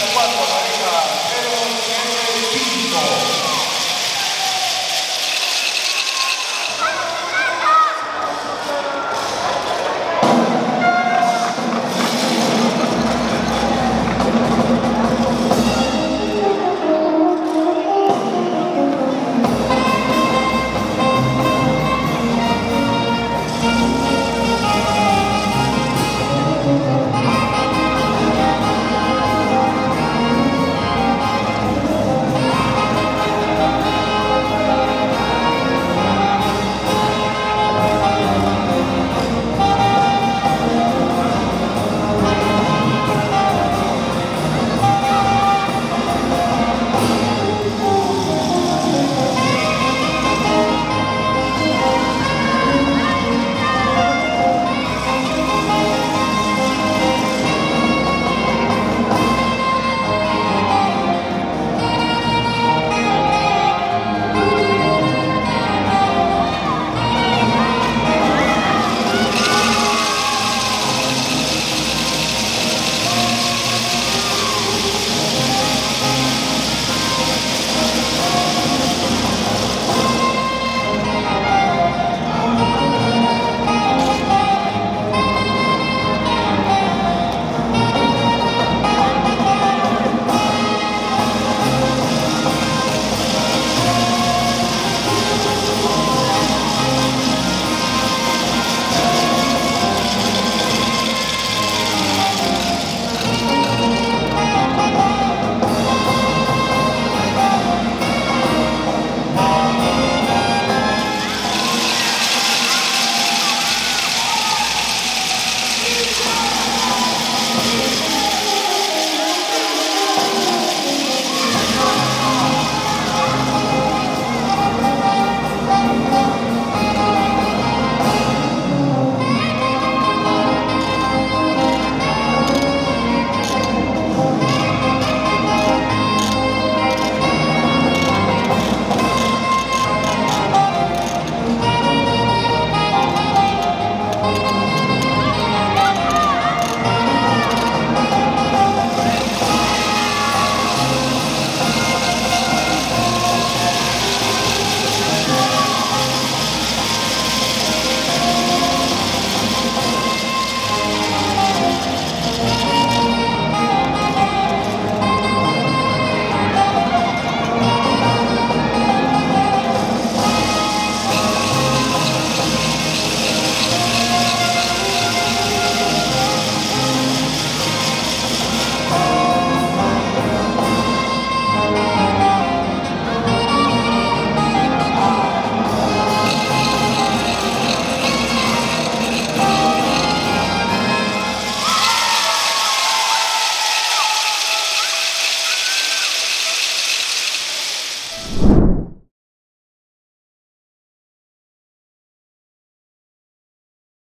cuatro, la liga,